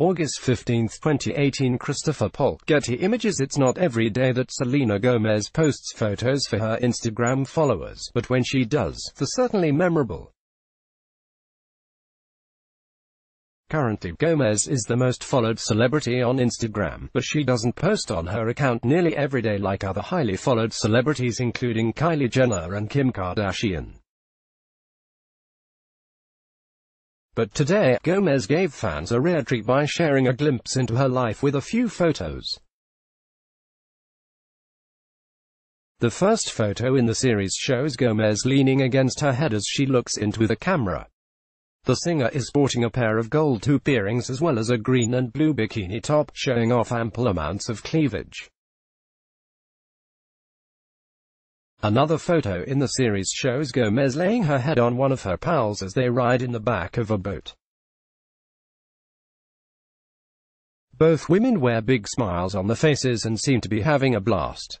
August 15, 2018 Christopher Polk Getty Images It's not every day that Selena Gomez posts photos for her Instagram followers, but when she does, they're certainly memorable. Currently, Gomez is the most followed celebrity on Instagram, but she doesn't post on her account nearly every day like other highly followed celebrities including Kylie Jenner and Kim Kardashian. But today, Gomez gave fans a rare treat by sharing a glimpse into her life with a few photos. The first photo in the series shows Gomez leaning against her head as she looks into the camera. The singer is sporting a pair of gold hoop earrings as well as a green and blue bikini top, showing off ample amounts of cleavage. Another photo in the series shows Gomez laying her head on one of her pals as they ride in the back of a boat. Both women wear big smiles on their faces and seem to be having a blast.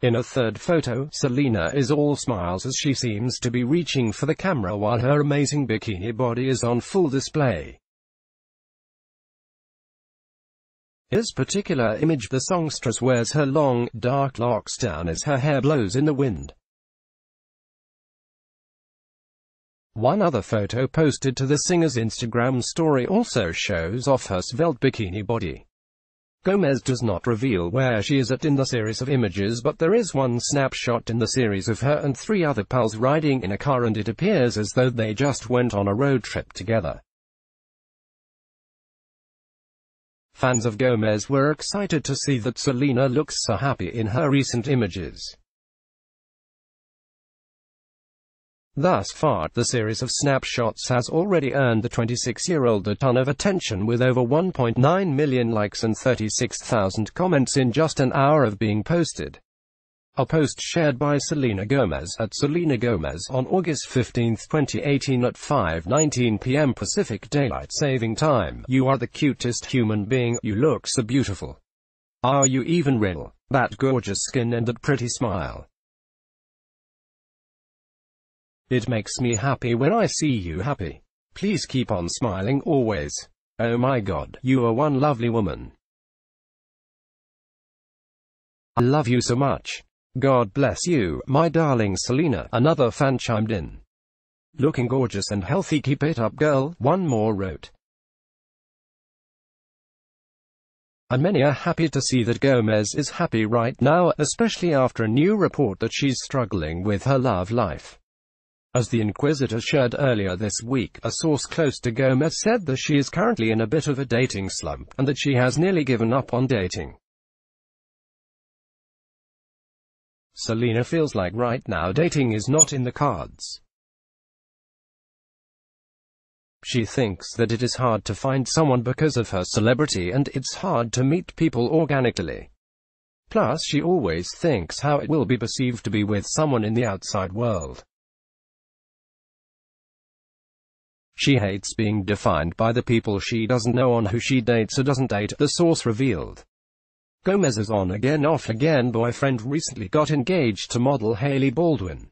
In a third photo, Selena is all smiles as she seems to be reaching for the camera while her amazing bikini body is on full display. This particular image the songstress wears her long, dark locks down as her hair blows in the wind. One other photo posted to the singer's Instagram story also shows off her svelte bikini body. Gomez does not reveal where she is at in the series of images but there is one snapshot in the series of her and three other pals riding in a car and it appears as though they just went on a road trip together. Fans of Gomez were excited to see that Selena looks so happy in her recent images. Thus far, the series of snapshots has already earned the 26-year-old a ton of attention with over 1.9 million likes and 36,000 comments in just an hour of being posted. A post shared by Selena Gomez at Selena Gomez on August 15, 2018 at 5.19 p.m. Pacific Daylight Saving Time. You are the cutest human being, you look so beautiful. Are you even real? That gorgeous skin and that pretty smile. It makes me happy when I see you happy. Please keep on smiling always. Oh my god, you are one lovely woman. I love you so much. God bless you, my darling Selena, another fan chimed in. Looking gorgeous and healthy keep it up girl, one more wrote. And many are happy to see that Gomez is happy right now, especially after a new report that she's struggling with her love life. As the Inquisitr shared earlier this week, a source close to Gomez said that she is currently in a bit of a dating slump, and that she has nearly given up on dating. Selena feels like right now dating is not in the cards. She thinks that it is hard to find someone because of her celebrity and it's hard to meet people organically. Plus she always thinks how it will be perceived to be with someone in the outside world. She hates being defined by the people she doesn't know on who she dates or doesn't date, the source revealed. Gomez's on-again off-again boyfriend recently got engaged to model Hailey Baldwin.